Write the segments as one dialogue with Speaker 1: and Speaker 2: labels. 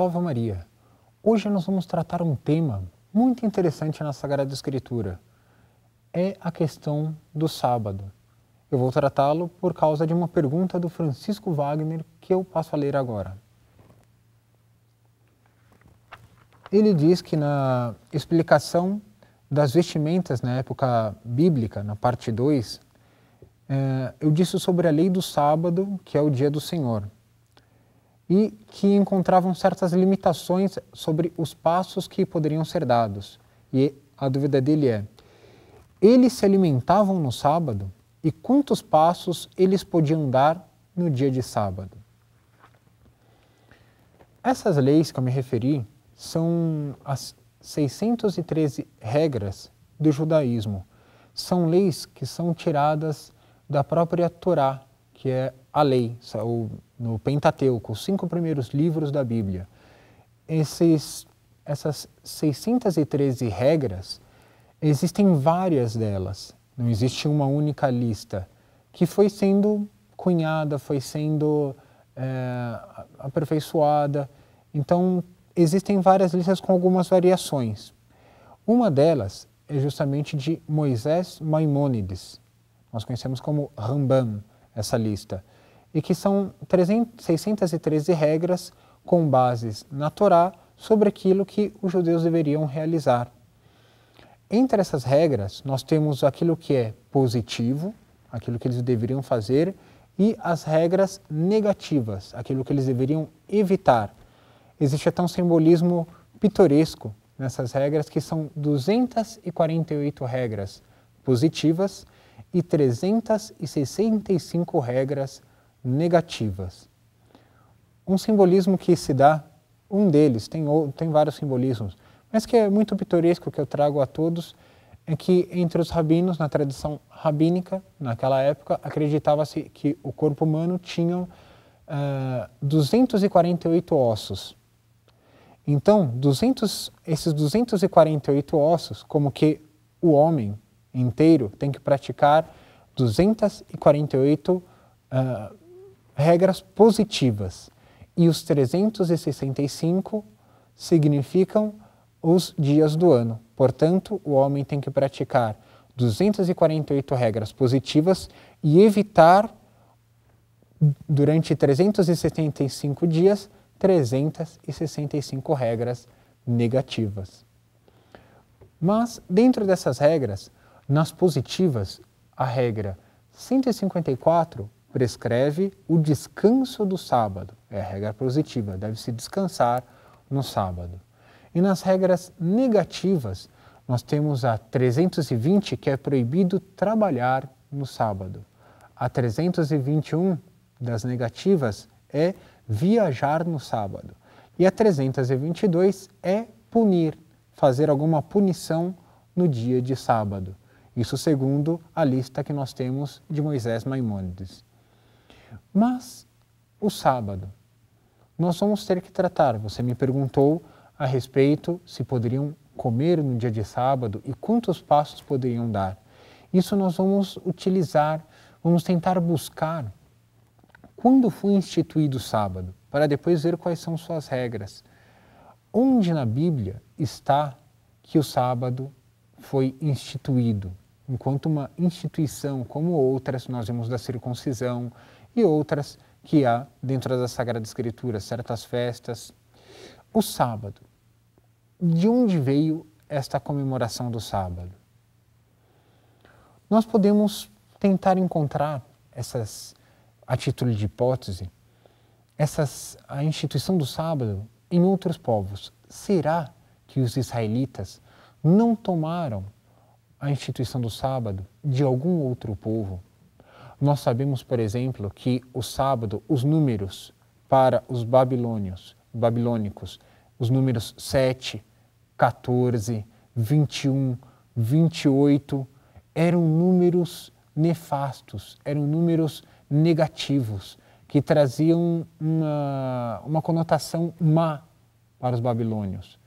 Speaker 1: Salve Maria! Hoje nós vamos tratar um tema muito interessante na Sagrada Escritura. É a questão do sábado. Eu vou tratá-lo por causa de uma pergunta do Francisco Wagner que eu passo a ler agora. Ele diz que na explicação das vestimentas na época bíblica, na parte 2, é, eu disse sobre a lei do sábado, que é o dia do Senhor e que encontravam certas limitações sobre os passos que poderiam ser dados. E a dúvida dele é: eles se alimentavam no sábado e quantos passos eles podiam dar no dia de sábado? Essas leis que eu me referi são as 613 regras do judaísmo. São leis que são tiradas da própria Torá, que é a lei, no Pentateuco, os cinco primeiros livros da Bíblia. Esses, essas 613 regras, existem várias delas, não existe uma única lista, que foi sendo cunhada, foi sendo é, aperfeiçoada. Então, existem várias listas com algumas variações. Uma delas é justamente de Moisés Maimônides, nós conhecemos como Rambam, essa lista, e que são 300, 613 regras com bases na Torá sobre aquilo que os judeus deveriam realizar. Entre essas regras, nós temos aquilo que é positivo, aquilo que eles deveriam fazer, e as regras negativas, aquilo que eles deveriam evitar. Existe até um simbolismo pitoresco nessas regras, que são 248 regras positivas e 365 regras negativas. Um simbolismo que se dá, um deles, tem, tem vários simbolismos, mas que é muito pitoresco que eu trago a todos, é que entre os rabinos, na tradição rabínica, naquela época, acreditava-se que o corpo humano tinha uh, 248 ossos. Então, 200, esses 248 ossos, como que o homem inteiro tem que praticar 248 uh, regras positivas e os 365 significam os dias do ano. Portanto, o homem tem que praticar 248 regras positivas e evitar durante 375 dias 365 regras negativas. Mas dentro dessas regras, nas positivas, a regra 154 prescreve o descanso do sábado. É a regra positiva, deve-se descansar no sábado. E nas regras negativas, nós temos a 320, que é proibido trabalhar no sábado. A 321 das negativas é viajar no sábado. E a 322 é punir, fazer alguma punição no dia de sábado. Isso segundo a lista que nós temos de Moisés Maimônides. Mas o sábado, nós vamos ter que tratar. Você me perguntou a respeito se poderiam comer no dia de sábado e quantos passos poderiam dar. Isso nós vamos utilizar, vamos tentar buscar quando foi instituído o sábado, para depois ver quais são suas regras. Onde na Bíblia está que o sábado foi instituído? Enquanto uma instituição como outras, nós vemos da circuncisão, e outras que há dentro da Sagrada Escritura, certas festas. O sábado. De onde veio esta comemoração do sábado? Nós podemos tentar encontrar essas, a título de hipótese, essas, a instituição do sábado em outros povos. Será que os israelitas não tomaram a instituição do sábado de algum outro povo? Nós sabemos, por exemplo, que o sábado, os números para os babilônios, babilônicos, os números 7, 14, 21, 28, eram números nefastos, eram números negativos, que traziam uma, uma conotação má para os babilônios.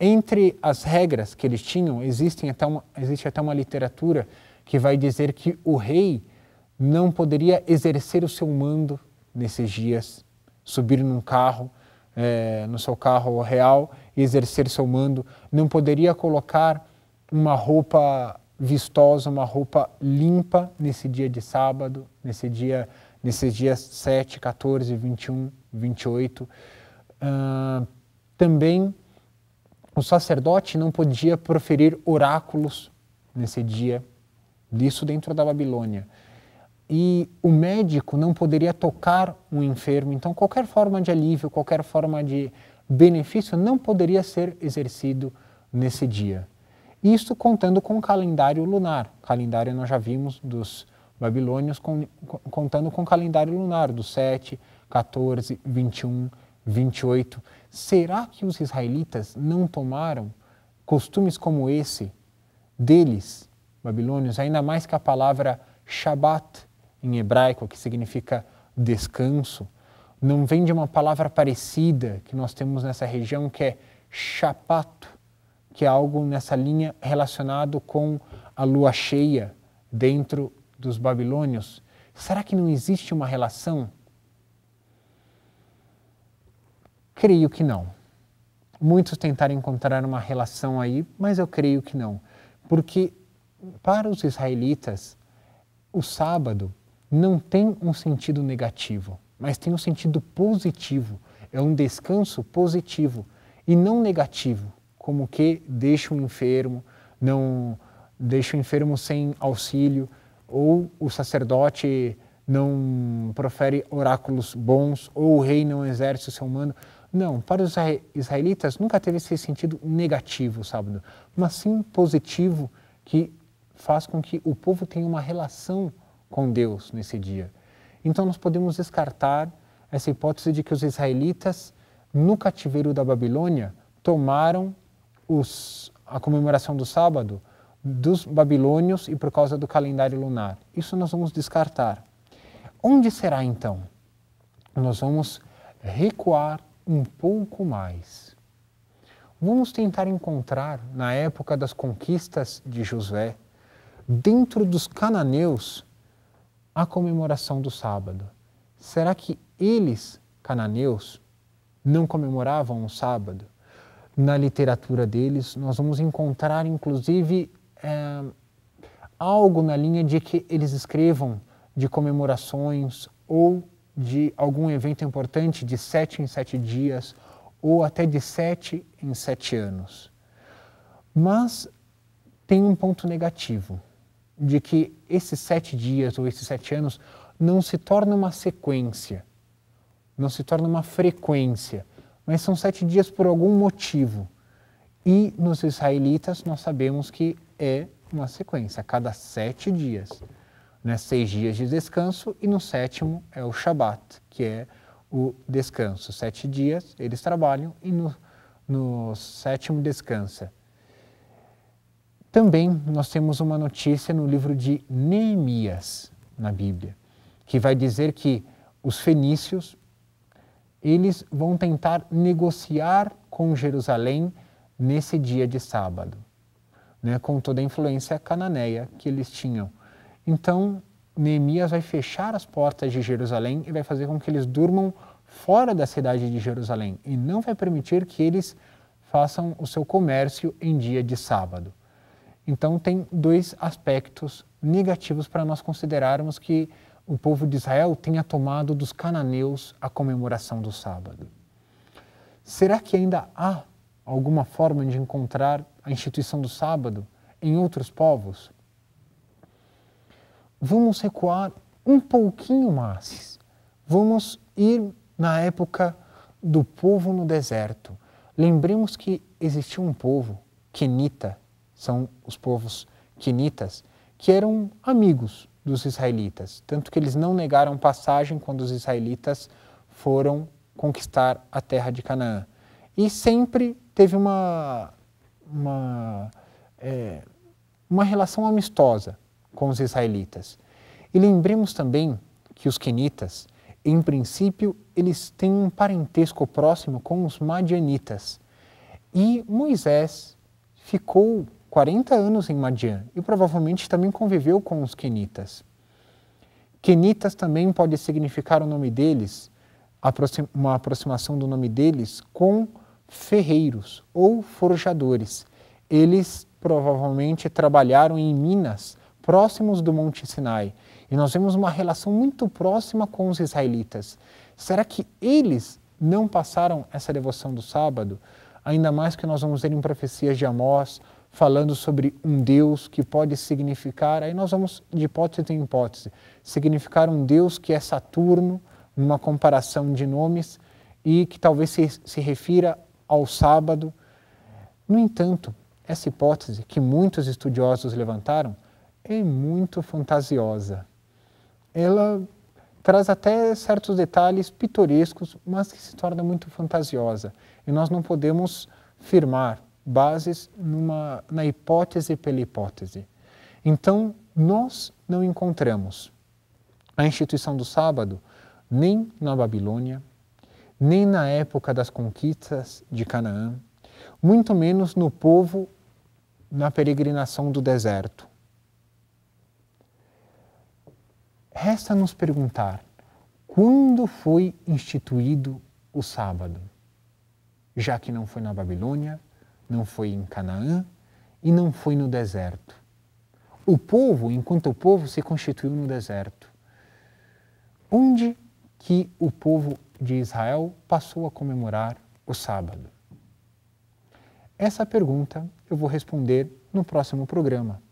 Speaker 1: Entre as regras que eles tinham, existem até uma, existe até uma literatura que vai dizer que o rei não poderia exercer o seu mando nesses dias, subir num carro, é, no seu carro real e exercer seu mando, não poderia colocar uma roupa vistosa, uma roupa limpa nesse dia de sábado, nesse dia, nesses dias 7, 14, 21, 28. Uh, também o sacerdote não podia proferir oráculos nesse dia, isso dentro da Babilônia. E o médico não poderia tocar um enfermo, então qualquer forma de alívio, qualquer forma de benefício não poderia ser exercido nesse dia. Isso contando com o calendário lunar. Calendário nós já vimos dos babilônios com, contando com o calendário lunar do 7, 14, 21, 28. Será que os israelitas não tomaram costumes como esse deles, babilônios, ainda mais que a palavra Shabat em hebraico, que significa descanso, não vem de uma palavra parecida que nós temos nessa região, que é chapato, que é algo nessa linha relacionado com a lua cheia dentro dos babilônios. Será que não existe uma relação? Creio que não. Muitos tentaram encontrar uma relação aí, mas eu creio que não. Porque para os israelitas, o sábado não tem um sentido negativo, mas tem um sentido positivo. É um descanso positivo e não negativo, como que deixa o enfermo, não deixa o enfermo sem auxílio, ou o sacerdote não profere oráculos bons, ou o rei não exerce o seu mando. Não, para os israelitas nunca teve esse sentido negativo, sábado, mas sim positivo, que faz com que o povo tenha uma relação com Deus nesse dia. Então nós podemos descartar essa hipótese de que os israelitas, no cativeiro da Babilônia, tomaram os, a comemoração do sábado dos babilônios e por causa do calendário lunar. Isso nós vamos descartar. Onde será então? Nós vamos recuar um pouco mais. Vamos tentar encontrar, na época das conquistas de Josué, dentro dos cananeus, a comemoração do sábado. Será que eles, cananeus, não comemoravam o sábado? Na literatura deles, nós vamos encontrar, inclusive, é, algo na linha de que eles escrevam de comemorações ou de algum evento importante de sete em sete dias ou até de sete em sete anos. Mas tem um ponto negativo de que esses sete dias ou esses sete anos não se torna uma sequência, não se torna uma frequência, mas são sete dias por algum motivo. E nos israelitas nós sabemos que é uma sequência, a cada sete dias. Né? Seis dias de descanso e no sétimo é o Shabat, que é o descanso. Sete dias eles trabalham e no, no sétimo descansa. Também nós temos uma notícia no livro de Neemias, na Bíblia, que vai dizer que os fenícios eles vão tentar negociar com Jerusalém nesse dia de sábado, né, com toda a influência cananeia que eles tinham. Então, Neemias vai fechar as portas de Jerusalém e vai fazer com que eles durmam fora da cidade de Jerusalém e não vai permitir que eles façam o seu comércio em dia de sábado. Então, tem dois aspectos negativos para nós considerarmos que o povo de Israel tenha tomado dos cananeus a comemoração do sábado. Será que ainda há alguma forma de encontrar a instituição do sábado em outros povos? Vamos recuar um pouquinho mais. Vamos ir na época do povo no deserto. Lembremos que existia um povo, Kenita, são os povos quenitas, que eram amigos dos israelitas, tanto que eles não negaram passagem quando os israelitas foram conquistar a terra de Canaã. E sempre teve uma, uma, é, uma relação amistosa com os israelitas. E lembremos também que os quenitas, em princípio, eles têm um parentesco próximo com os madianitas. E Moisés ficou 40 anos em Madian e provavelmente também conviveu com os quenitas. Quenitas também pode significar o nome deles, uma aproximação do nome deles com ferreiros ou forjadores. Eles provavelmente trabalharam em minas próximos do Monte Sinai. E nós vemos uma relação muito próxima com os israelitas. Será que eles não passaram essa devoção do sábado? Ainda mais que nós vamos ver em profecias de Amós, falando sobre um Deus que pode significar, aí nós vamos de hipótese em hipótese, significar um Deus que é Saturno, numa comparação de nomes, e que talvez se, se refira ao sábado. No entanto, essa hipótese que muitos estudiosos levantaram é muito fantasiosa. Ela traz até certos detalhes pitorescos, mas que se torna muito fantasiosa. E nós não podemos firmar bases numa, na hipótese pela hipótese. Então, nós não encontramos a instituição do sábado nem na Babilônia, nem na época das conquistas de Canaã, muito menos no povo na peregrinação do deserto. Resta nos perguntar quando foi instituído o sábado, já que não foi na Babilônia, não foi em Canaã e não foi no deserto. O povo, enquanto o povo se constituiu no deserto, onde que o povo de Israel passou a comemorar o sábado? Essa pergunta eu vou responder no próximo programa.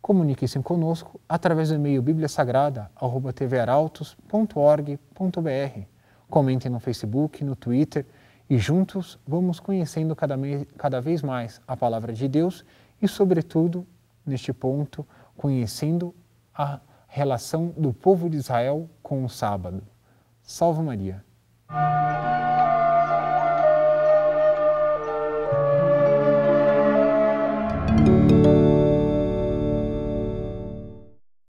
Speaker 1: Comunique-se conosco através do e-mail bibliasagrada.tvarautos.org.br. Comentem no Facebook, no Twitter e juntos vamos conhecendo cada, cada vez mais a palavra de Deus e, sobretudo, neste ponto, conhecendo a relação do povo de Israel com o sábado. Salve Maria!